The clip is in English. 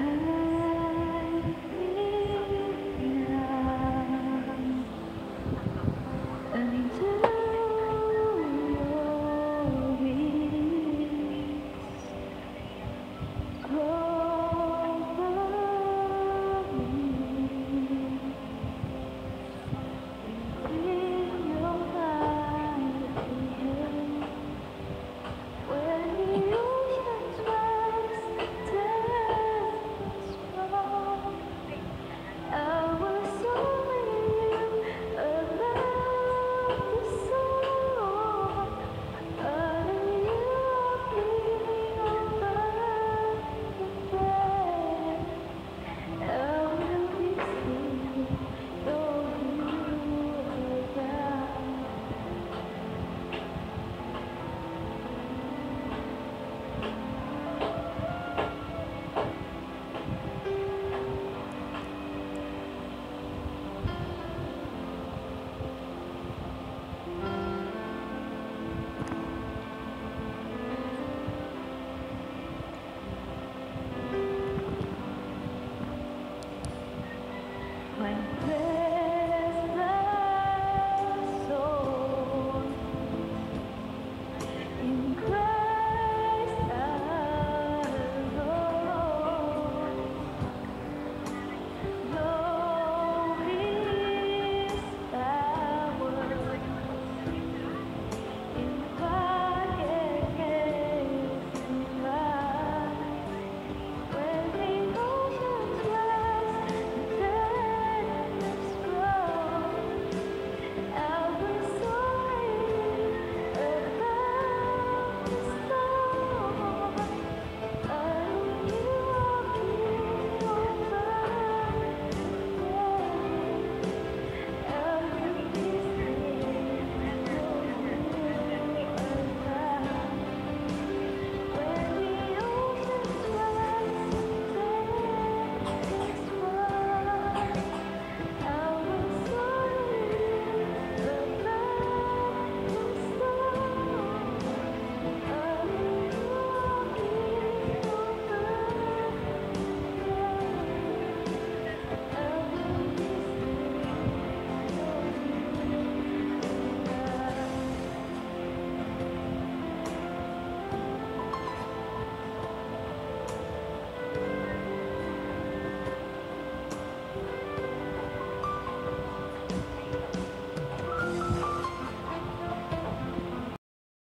Mm-hmm. my.